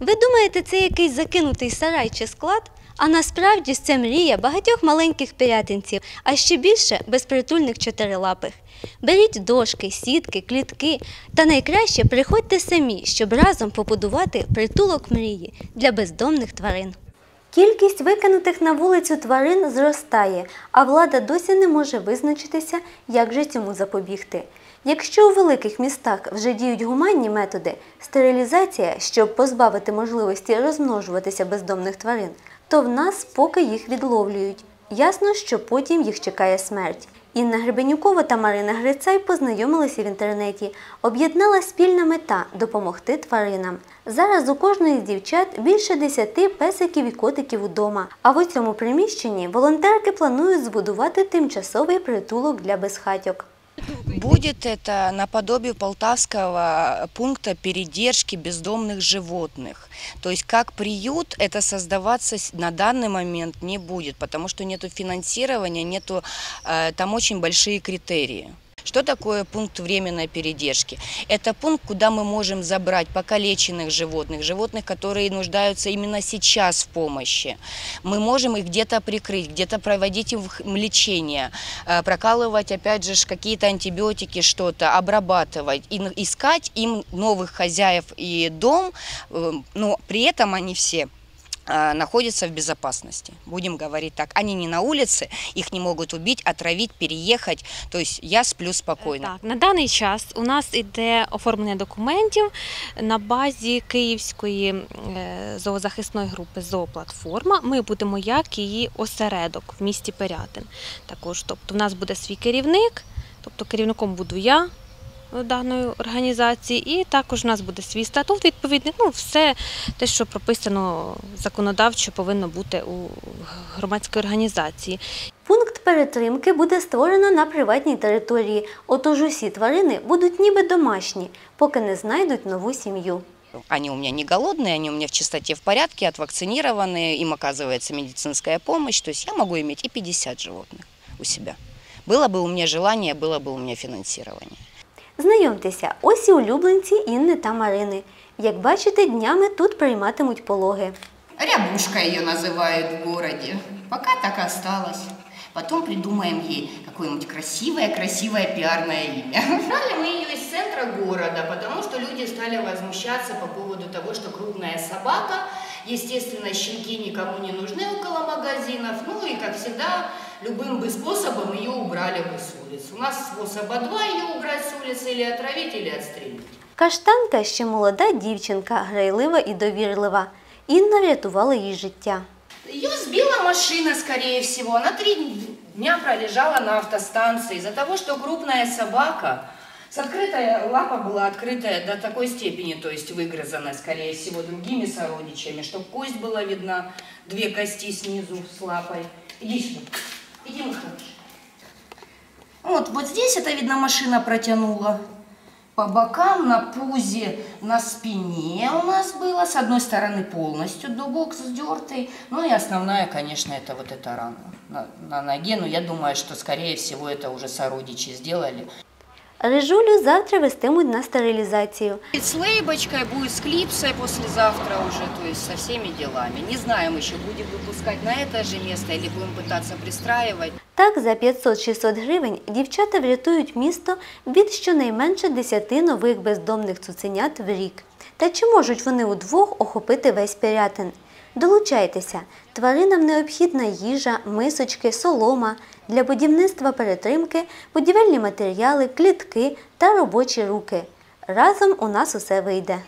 Ви думаєте, це якийсь закинутий сарай чи склад? А насправді це мрія багатьох маленьких пирятинців, а ще більше безпритульних чотирилапих. Беріть дошки, сітки, клітки та найкраще приходьте самі, щоб разом побудувати притулок мрії для бездомних тварин. Кількість викинутих на вулицю тварин зростає, а влада досі не може визначитися, як же цьому запобігти. Якщо у великих містах вже діють гуманні методи, стерилізація, щоб позбавити можливості розмножуватися бездомних тварин, то в нас поки їх відловлюють. Ясно, що потім їх чекає смерть. Інна Гребенюкова та Марина Грицай познайомилися в інтернеті. Об'єднала спільна мета допомогти тваринам. Зараз у кожної з дівчат більше десяти песиків і котиків удома. А в цьому приміщенні волонтерки планують збудувати тимчасовий притулок для безхатьок. Будет это наподобие полтавского пункта передержки бездомных животных. То есть как приют это создаваться на данный момент не будет, потому что нету финансирования, нету, э, там очень большие критерии. Что такое пункт временной передержки? Это пункт, куда мы можем забрать покалеченных животных, животных, которые нуждаются именно сейчас в помощи. Мы можем их где-то прикрыть, где-то проводить им лечение, э, прокалывать, опять же, какие-то антибиотики, что-то, обрабатывать, и искать им новых хозяев и дом, э, но при этом они все находятся в безопасности, будем говорить так. Они не на улице, их не могут убить, отравить, переехать. То есть я сплю спокойно. Так, на даний час у нас іде оформлення документів на базі Київської е, зоозахисної групи Зооплатформа. Ми будемо як її осередок в місті Пирятин. Також, тобто, в нас буде свій керівник, тобто керівником буду я е, Даної організації, і також у нас буде свій статут відповідний. Ну, все те, що прописано законодавчо, повинно бути у громадській організації. Пункт перетримки буде створено на приватній території, отож усі тварини будуть ніби домашні, поки не знайдуть нову сім'ю. Они у меня не голодные, они у меня в чистоте, в порядке, отвакцинированные, им оказывается медицинская помощь. То есть я могу иметь и 50 животных у себя. Было бы у меня желание, было бы у меня финансирование. Знайомтеся, ось і улюбленці Інни та Марини. Як бачите, днями тут прийматимуть пологи. Рябушка ее называют в городе. Пока так и осталось. Потом придумаем ей какое-нибудь красивое-красивое пиарное имя. Брали мы ее из центра города, потому что люди стали возмущаться по поводу того, что крупная собака, естественно, щенки никому не нужны около магазинов. Ну и, как всегда, любым бы способом ее убрали бы с улиц. У нас способа два ее убрать с улицы, или отравить, или отстрелить. Каштанка ще молода дівчинка, грайлива і довірлива. Інна врятувала їй життя. Ее сбила машина, скорее всего. Она три дня пролежала на автостанции из-за того, что крупная собака с открытой, лапа была открытая до такой степени, то есть выгрызана, скорее всего, другими сородичами, чтобы кость была видна, две кости снизу с лапой. Иди сюда. Иди, хороший. Вот, вот здесь это, видно, машина протянула. По бокам, на пузе, на спине у нас было. С одной стороны полностью дубок сдертый. Ну и основная, конечно, это вот эта рана на, на ноге. Но я думаю, что, скорее всего, это уже сородичи сделали. Рижулю завтра вестимуть на стерилізацію. С лейбочкой, будет с клипсой послезавтра уже, то есть со всеми делами. Не знаем еще, будем выпускать на это же место или будем пытаться пристраивать. Так, за 500-600 гривень дівчата врятують місто від щонайменше 10 нових бездомних цуценят в рік. Та чи можуть вони удвох охопити весь Пирятин? Долучайтеся, тваринам необхідна їжа, мисочки, солома, для будівництва перетримки, будівельні матеріали, клітки та робочі руки. Разом у нас усе вийде.